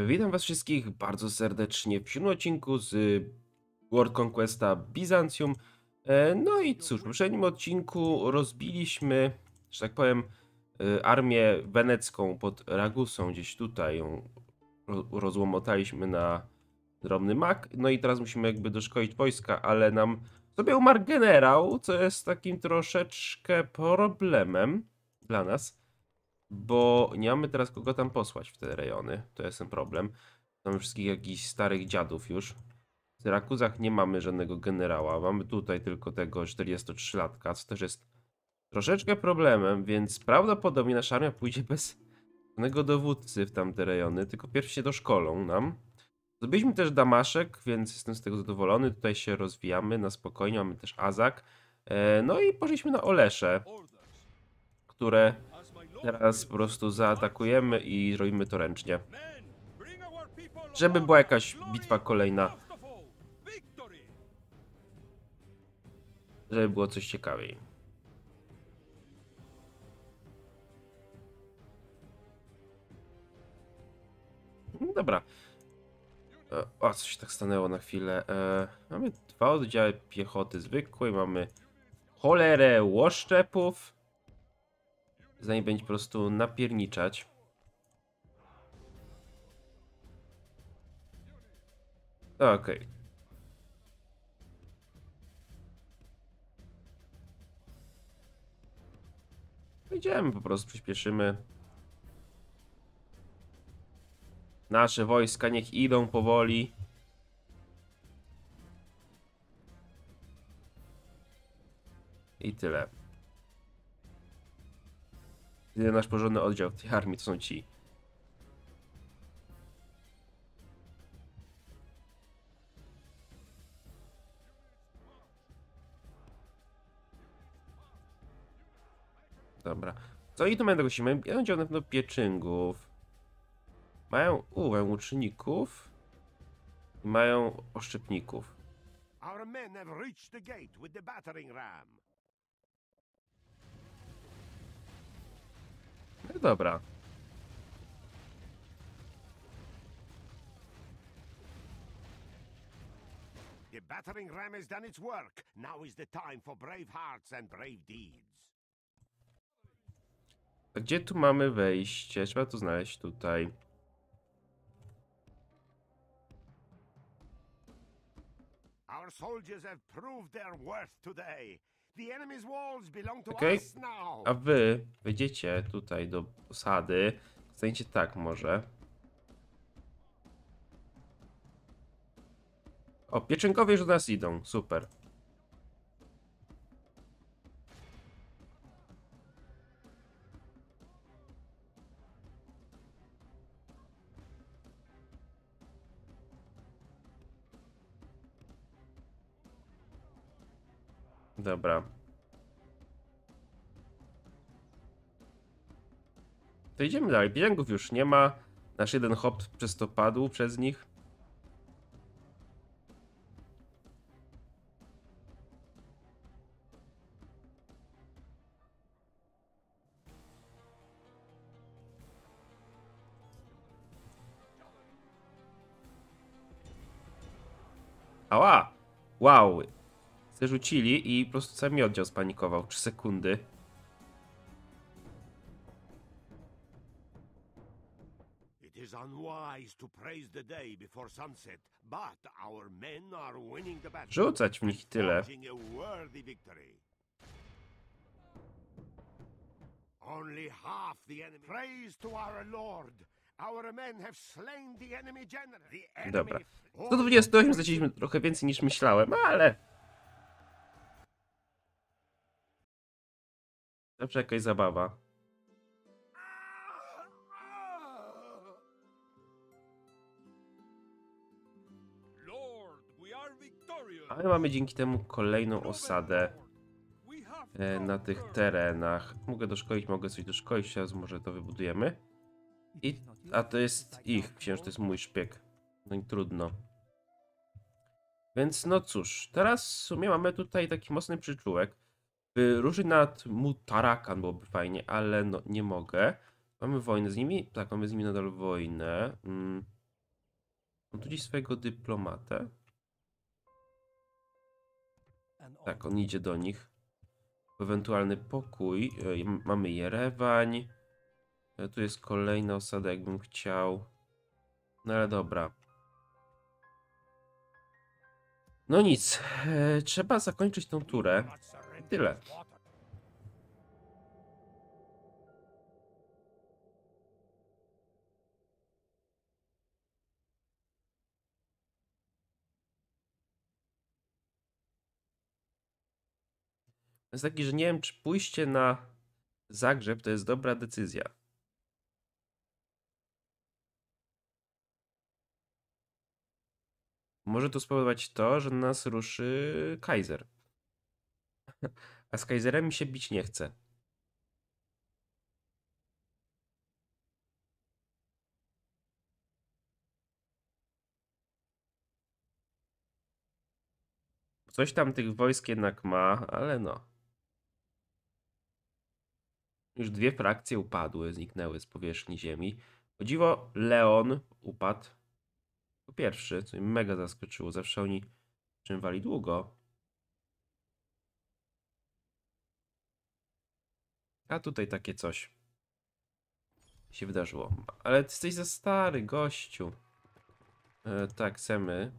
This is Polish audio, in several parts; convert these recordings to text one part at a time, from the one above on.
Witam Was wszystkich bardzo serdecznie w siódmym odcinku z World Conquesta Bizancjum. E, No i cóż, w poprzednim odcinku rozbiliśmy, że tak powiem, e, armię wenecką pod Ragusą, gdzieś tutaj ją ro- rozłomotaliśmy na drobny mak. No i teraz musimy jakby doszkolić wojska, ale nam sobie umarł generał, co jest takim troszeczkę problemem dla nas bo nie mamy teraz kogo tam posłać w te rejony. To jest ten problem. Mamy wszystkich jakichś starych dziadów już. W Syrakuzach nie mamy żadnego generała. Mamy tutaj tylko tego 43-latka, co też jest troszeczkę problemem, więc prawdopodobnie nasza armia pójdzie bez żadnego dowódcy w tamte rejony, tylko pierw się doszkolą nam. Zrobiliśmy też Damaszek, więc jestem z tego zadowolony. Tutaj się rozwijamy na spokojnie. Mamy też Azak. E, No i poszliśmy na Olesze, które Teraz po prostu zaatakujemy i zrobimy to ręcznie. Żeby była jakaś bitwa kolejna, żeby było coś ciekawiej. No dobra. E, O, coś tak stanęło na chwilę. E, mamy dwa oddziały piechoty zwykłej, mamy cholerę łoszczepów. Za nie będzie po prostu napierniczać. Okej. Idziemy po prostu, przyspieszymy. Nasze wojska niech idą powoli. I tyle. Jedyny nasz porządny oddział w tej armii to są ci. Dobra. Co i tu mają się? Mają jeden oddział na pewno pieczyngów. Mają ułę łuczników. I mają oszczepników. Our men have reached the gate with the battering ram. Dobra. The battering ram has done its work. Now is the time for brave hearts and brave deeds. Gdzie tu mamy wejście? Trzeba to znaleźć tutaj. Our soldiers have proved their worth today. Okej. now. A wy wejdziecie tutaj do osady. Staniecie tak może. O, pieczynkowie już do nas idą. Super. Dobra. To idziemy dalej. Pieniągów już nie ma. Nasz jeden hop przez to padł przez nich. Ała! Wow! Zrzucili i po prostu cały mi oddział spanikował. 3 sekundy. Is unwise to praise the day before sunset, but our men are winning the battle. Rzucać w nich tyle. Only half the enemy. Praise to our Lord. Our men have slain the enemy general. The enemy Dobra. Oh, 128 straciliśmy trochę więcej niż myślałem, ale... Zawsze jakaś zabawa. Ale mamy dzięki temu kolejną osadę e, na tych terenach. Mogę doszkolić, mogę coś doszkolić, teraz może to wybudujemy. I, a to jest ich, że to jest mój szpieg. No i trudno. Więc no cóż, teraz w sumie mamy tutaj taki mocny przyczółek. By ruszyć nad Mutarakan byłoby fajnie, ale no nie mogę. Mamy wojnę z nimi? Tak, mamy z nimi nadal wojnę. Mm. Mam tu gdzieś swojego dyplomatę. Tak, on idzie do nich. Ewentualny pokój. E, Mamy Jerewań. E, Tu jest kolejna osada, jakbym chciał. No ale dobra. No nic. E, Trzeba zakończyć tą turę. Tyle. Jest taki, że nie wiem, czy pójście na Zagrzeb to jest dobra decyzja. Może to spowodować to, że na nas ruszy Kaiser. A z Kaiserem mi się bić nie chce. Coś tam tych wojsk jednak ma, ale no. Już dwie frakcje upadły, zniknęły z powierzchni ziemi. O dziwo, Leon upadł po pierwszy, co mnie mega zaskoczyło. Zawsze oni trzymywali długo. A tutaj takie coś się wydarzyło. Ale ty jesteś za stary, gościu. E, tak, chcemy.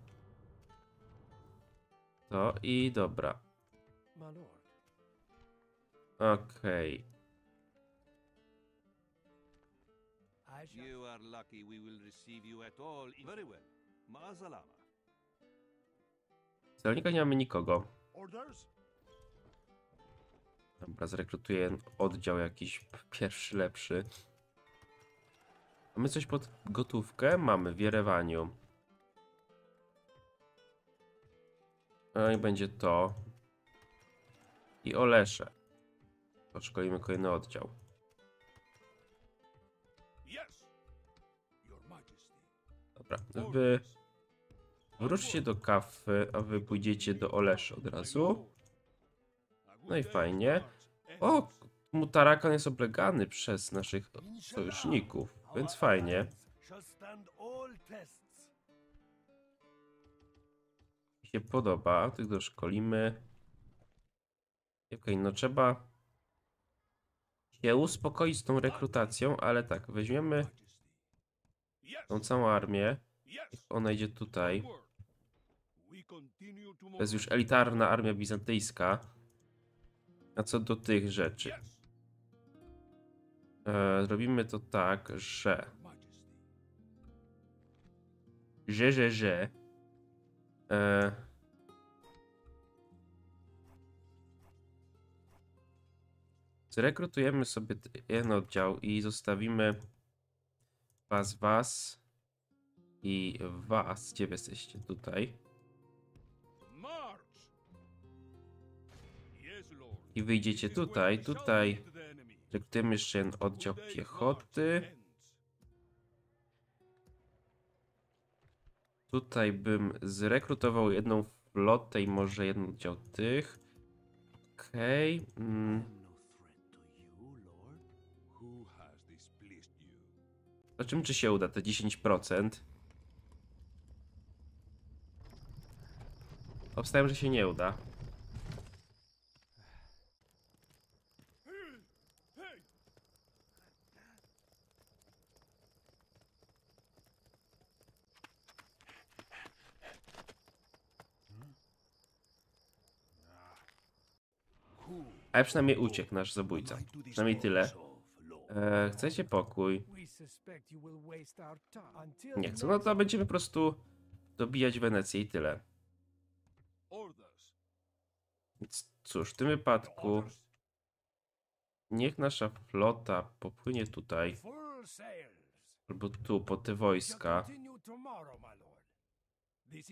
To i dobra. Okej. Shall You are lucky we will receive you at all. Very well. Ma'asalama. W celownikach nie mamy nikogo. orders. Dobra, zrekrutuję oddział jakiś pierwszy, lepszy. Mamy coś pod gotówkę? Mamy w Jerewaniu. No i będzie to. I Olesze. Podszkolimy kolejny oddział. Dobra, wy wróćcie do kawy, a wy pójdziecie do Oleszy od razu. No i fajnie. O, Mutarakan jest oblegany przez naszych sojuszników, więc fajnie. Mi się podoba, tych doszkolimy. Okej, no trzeba się uspokoić z tą rekrutacją, ale tak, weźmiemy tą całą armię. Yes. Ona idzie tutaj. To jest już elitarna armia bizantyjska. A co do tych rzeczy? E, robimy to tak, że... Że, że, że e, zrekrutujemy sobie jeden oddział i zostawimy was, was i was, gdzie jesteście? Tutaj i wyjdziecie tutaj, tutaj rekrutujemy jeszcze jeden oddział piechoty tutaj bym zrekrutował jedną flotę i może jeden oddział tych okej mm. Displeased you? Zobaczymy, czy się uda te 10%. Obstawiam, że się nie uda. Ale przynajmniej uciekł nasz zabójca. Przynajmniej tyle. E, chcecie pokój? Nie chcę. No to będziemy po prostu dobijać Wenecję i tyle. Więc cóż, w tym wypadku niech nasza flota popłynie tutaj, albo tu, po te wojska. continue tomorrow, my lord. This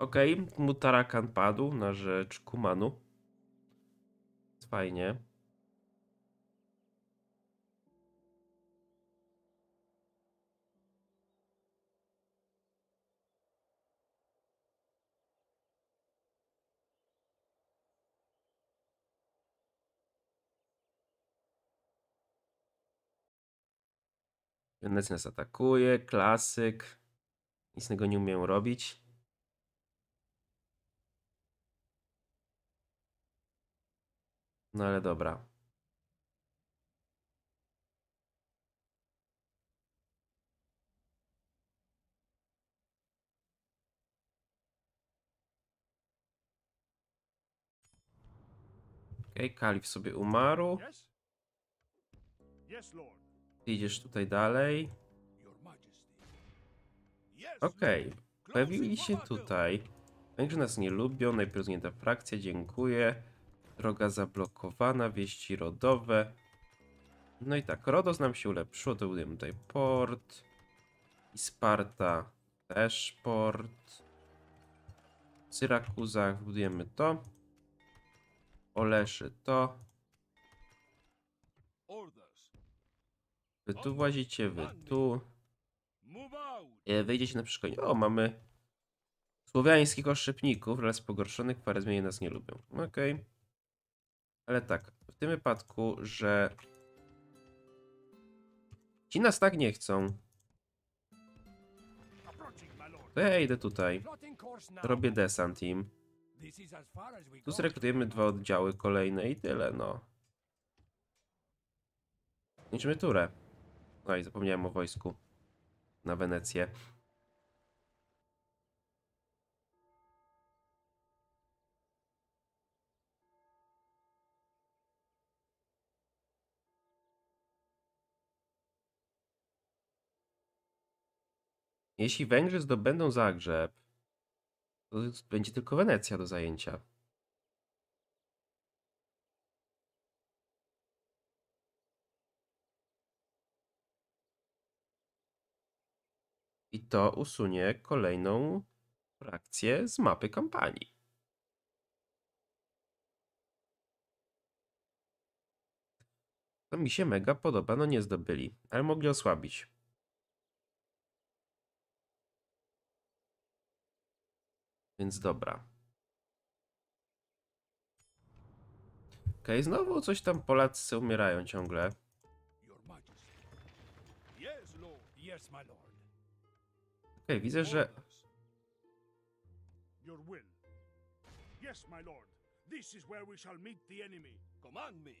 Okej, okay, mu padł na rzecz Kumanu. Fajnie. Wenec nas atakuje, klasyk. Nic innego nie umiem robić. No ale dobra. Okej, kalif sobie umarł. Ty idziesz tutaj dalej. Okej, pojawili się tutaj. Węgrzy nas nie lubią, najpierw znieta frakcja, dziękuję. Droga zablokowana, wieści rodowe. No i tak, Rodos nam się ulepszyło, to budujemy tutaj port. I Sparta też port. W Syrakuzach budujemy to. Oleszy to. Wy tu włazicie, wy tu. E, Wejdziecie na przeszkolenie. O, mamy słowiańskich oszczepników, wraz pogorszonych w Parezmianie nas nie lubią. Okej. Ale tak, w tym wypadku, że ci nas tak nie chcą, to ja idę tutaj. Robię desant im. Tu zrekrutujemy dwa oddziały kolejne i tyle, no. Kończymy turę. No i zapomniałem o wojsku na Wenecję. Jeśli Węgrzy zdobędą Zagrzeb, to będzie tylko Wenecja do zajęcia. I to usunie kolejną frakcję z mapy kampanii. To mi się mega podoba, no nie zdobyli, ale mogli osłabić. Więc dobra. Okej, znowu coś tam Polacy umierają ciągle. Okej, widzę, że. Yes, my lord. This is where we shall meet the enemy. Command me.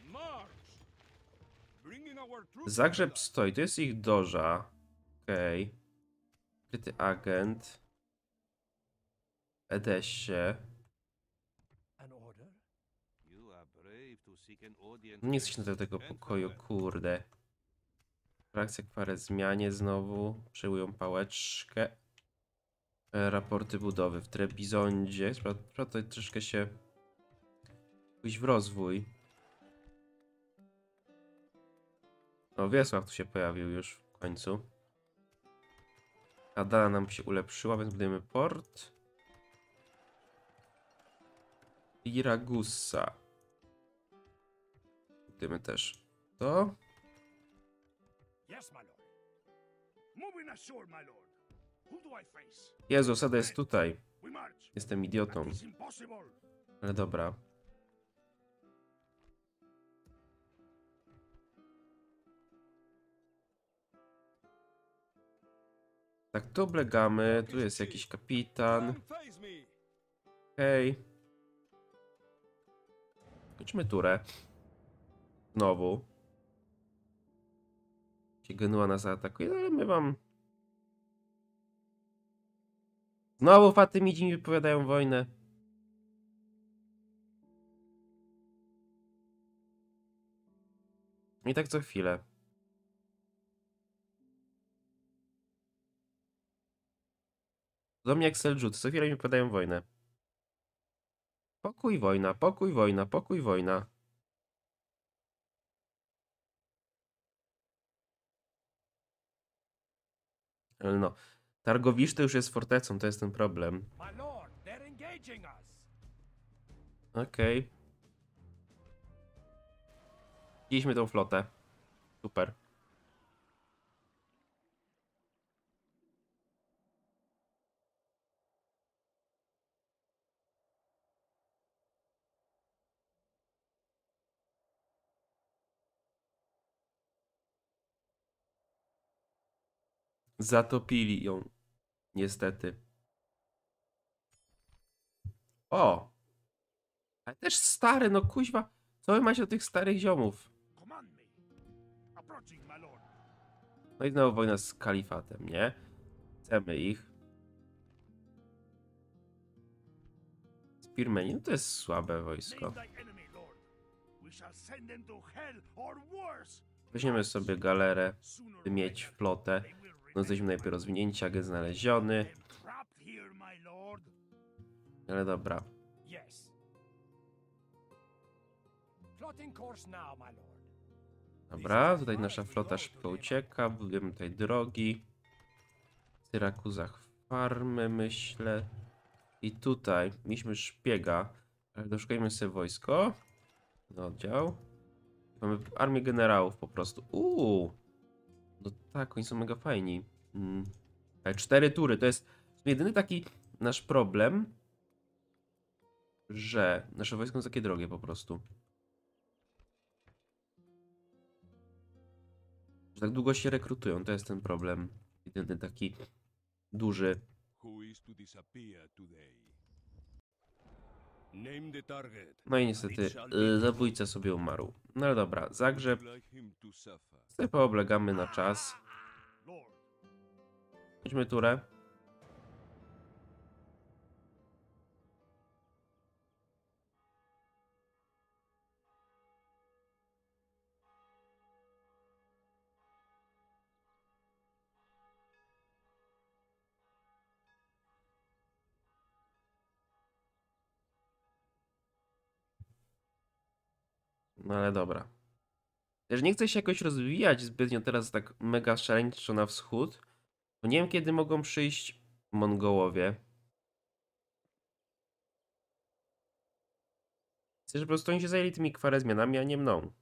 March. Bringing our troops. Zagrzeb stoi, to jest ich doża. Okej. Kryty agent. Edesie. An order? You are brave to seek an No Nie jesteś do tego pokoju, kurde. Frakcja zmianie znowu. Przyjmują pałeczkę. E, raporty budowy w Trebizondzie. Trzeba tutaj troszkę się pójść w rozwój. O, Wiesław tu się pojawił już w końcu. Adana nam się ulepszyła, więc budujemy port. Who do I face? Jezu, osada jest tutaj. Jestem idiotą. Ale dobra. Tak, tu oblegamy. Tu jest jakiś kapitan. Hej. Kończmy turę. Znowu. Się Genua nas zaatakuje, no ale my wam... Znowu Fatymidzi mi wypowiadają wojnę. I tak co chwilę. Do mnie jak Seldżuty, co chwilę mi wypowiadają wojnę. Pokój, wojna, pokój, wojna, pokój, wojna. No, Targowisz to już jest fortecą, to jest ten problem. Okej. Widzieliśmy tą flotę. Super. Zatopili ją. Niestety. O! Ale też stary, no kuźwa. Co wy macie do tych starych ziomów? No i znowu wojna z kalifatem, nie? Chcemy ich. Spearmeni, no to jest słabe wojsko. Weźmiemy sobie galerę, by mieć flotę. No jesteśmy najpierw rozwinięci, agent znaleziony. Ale dobra. Dobra, tutaj nasza flota szybko ucieka. Budujemy tutaj drogi. Syrakuzach farmy, myślę. I tutaj mieliśmy szpiega. Ale doszukajmy sobie wojsko. Oddział. Mamy armię generałów po prostu. Uuu. No tak, oni są mega fajni. Mm. Ale cztery tury to jest jedyny taki nasz problem, że nasze wojsko jest takie drogie po prostu. Że tak długo się rekrutują, to jest ten problem. Jedyny taki duży. No i niestety y, zabójca sobie umarł. No dobra, Zagrzeb sobie pooblegamy na czas. Chodźmy turę. No ale dobra. Też nie chcę się jakoś rozwijać zbytnio teraz tak mega szaleńczo na wschód. Bo nie wiem kiedy mogą przyjść Mongołowie. Chcę, żeby po prostu oni się zajęli tymi kwarezmianami, a nie mną.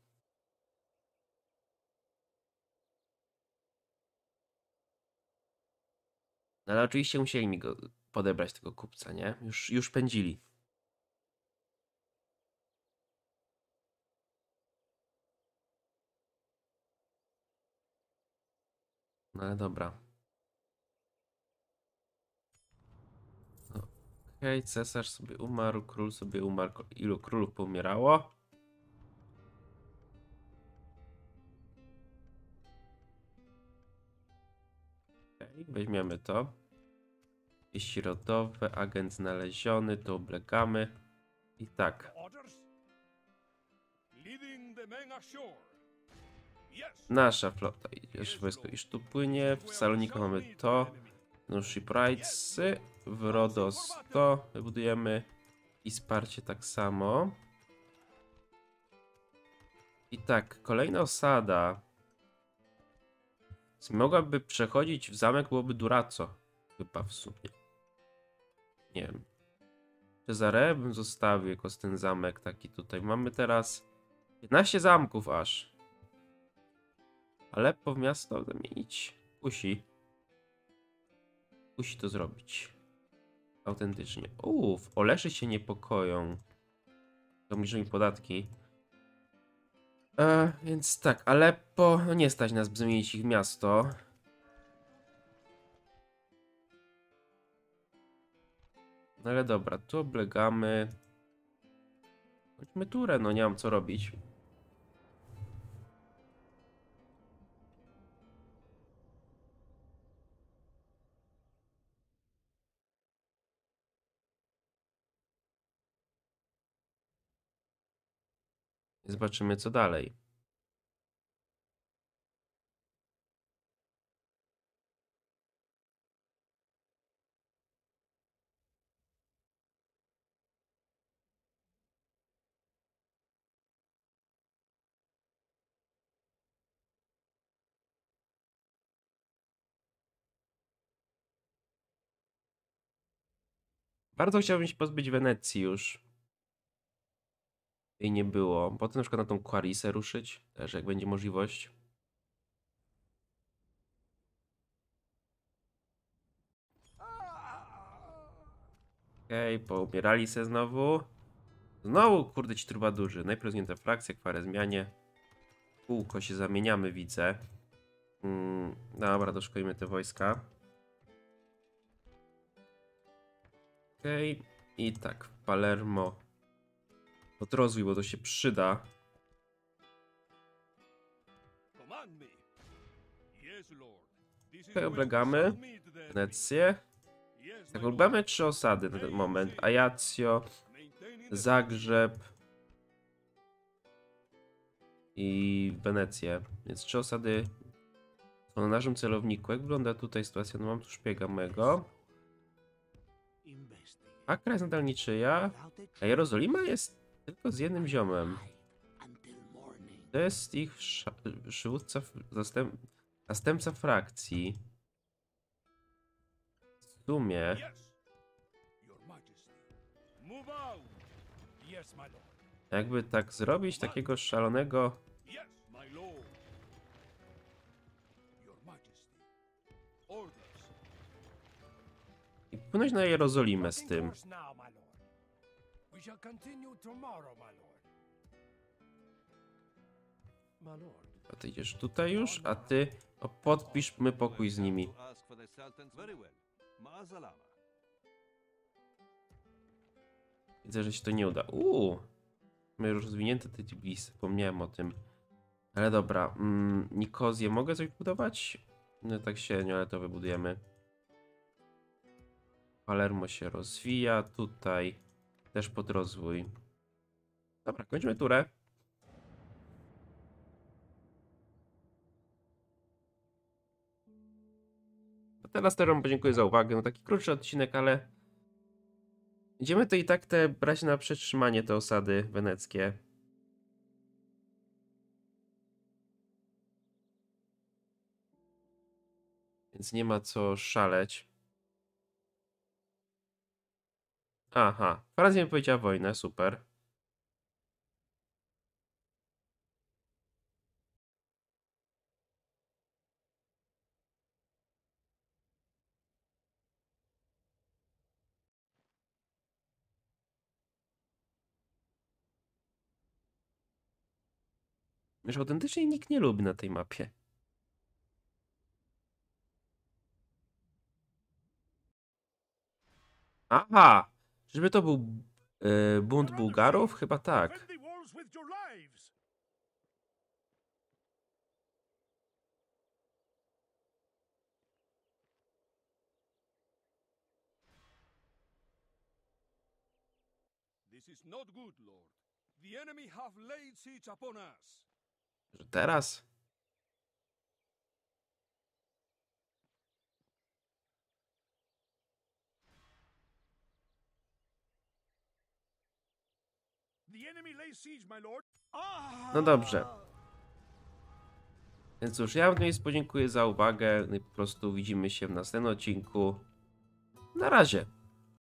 No ale oczywiście musieli mi go podebrać tego kupca, nie? Już, już pędzili. No ale dobra. No, Okej, cesarz sobie umarł, król sobie umarł. Ilu królów pomierało? Okej, weźmiemy to. Wieści rodowe, agent znaleziony, to oblegamy. I tak? Leading the men ashore. Nasza flota, nasze wojsko już tu płynie, w Saloniku mamy to. No shipwrightsy, w Rodos to wybudujemy i wsparcie tak samo. I tak, kolejna osada mogłaby przechodzić w zamek, byłoby Duraco. Chyba w sumie. Nie wiem. Cezare bym zostawił jako ten zamek taki tutaj. Mamy teraz 15 zamków aż. Aleppo w miasto zamienić. Kusi. Musi to zrobić. Autentycznie. Uff, Oleszy się niepokoją. Obniżą mi podatki. E, więc tak, Aleppo, no nie stać nas, by zmienić ich miasto. No ale dobra, tu oblegamy. Chodźmy turę, no nie mam co robić. Zobaczymy co dalej. Bardzo chciałbym się pozbyć Wenecji już. Jej nie było. Potem na przykład na tą Clarisę ruszyć, też jak będzie możliwość. Okej, okay, poumierali se znowu. Znowu, kurde, ci trubadurzy. Najpierw zgięte frakcje, kwarę zmianie. Kółko się zamieniamy, widzę. Mm, dobra, doszkolimy te wojska. Okej, i tak, w Palermo. Podrozwój, bo to się przyda. Where oblegamy. Wenecję. Tak, my oblegamy trzy osady na ten moment. Ajaccio, Zagrzeb i Wenecję. Więc trzy osady są na naszym celowniku. Jak wygląda tutaj sytuacja? No mam tu szpiega mego. Akra jest nadal niczyja, a Jerozolima jest tylko z jednym ziomem. To jest ich przywódca, zastęp, następca frakcji. W sumie... Jakby tak zrobić takiego szalonego i płynąć na Jerozolimę z tym. We shall continue tomorrow, my lord. My. A ty idziesz tutaj już, a ty o, podpiszmy pokój z nimi. Widzę, że się to nie uda. Uuu, mamy już rozwinięte te Tbilisi, zapomniałem o tym. Ale dobra, mm, Nikozję mogę coś budować? No tak średnio, ale to wybudujemy. Palermo się rozwija, tutaj też pod rozwój. Dobra, kończymy turę. A teraz Teron podziękuję za uwagę. No taki krótszy odcinek, ale Idziemy to i tak te brać na przetrzymanie te osady weneckie. Więc nie ma co szaleć. Aha, Francja mi powiedziała wojnę, super. Że autentycznie nikt nie lubi na tej mapie. Aha! Czyżby to był e, bunt Bułgarów? Chyba tak. Defend the walls with your lives! This is not good, lord. The enemy have laid siege upon us. Że teraz? The enemy lays siege, my lord. No dobrze. Więc cóż, ja wam podziękuję za uwagę. No i po prostu widzimy się w następnym odcinku. Na razie.